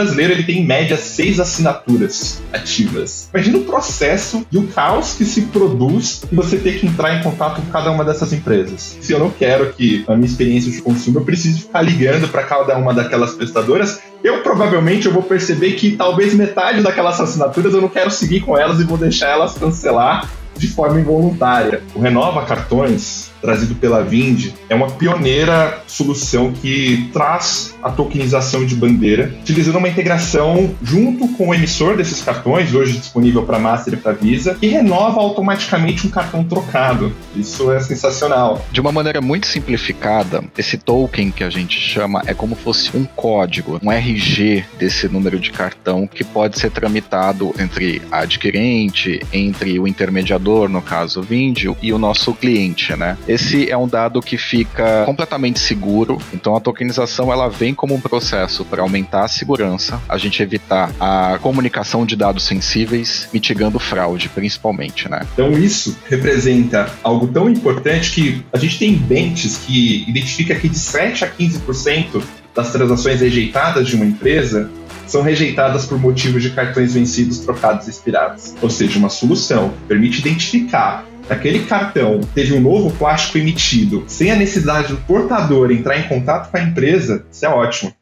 brasileiro ele tem em média seis assinaturas ativas. Imagina o processo e o caos que se produz e você ter que entrar em contato com cada uma dessas empresas. Se eu não quero que a minha experiência de consumo eu preciso ficar ligando para cada uma daquelas prestadoras, eu provavelmente eu vou perceber que talvez metade daquelas assinaturas eu não quero seguir com elas e vou deixar elas cancelar de forma involuntária. O Renova Cartões trazido pela Vind, é uma pioneira solução que traz a tokenização de bandeira, utilizando uma integração junto com o emissor desses cartões, hoje disponível para Master e para Visa, e renova automaticamente um cartão trocado. Isso é sensacional. De uma maneira muito simplificada, esse token que a gente chama é como fosse um código, um RG desse número de cartão que pode ser tramitado entre a adquirente, entre o intermediador, no caso o Vindio, e o nosso cliente, né? Esse é um dado que fica completamente seguro, então a tokenização ela vem como um processo para aumentar a segurança, a gente evitar a comunicação de dados sensíveis, mitigando fraude, principalmente, né? Então isso representa algo tão importante que a gente tem benches que identifica que de 7 a 15% das transações rejeitadas de uma empresa são rejeitadas por motivos de cartões vencidos, trocados e expirados. Ou seja, uma solução permite identificar aquele cartão teve um novo plástico emitido sem a necessidade do portador entrar em contato com a empresa, isso é ótimo.